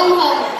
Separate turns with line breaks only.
同学。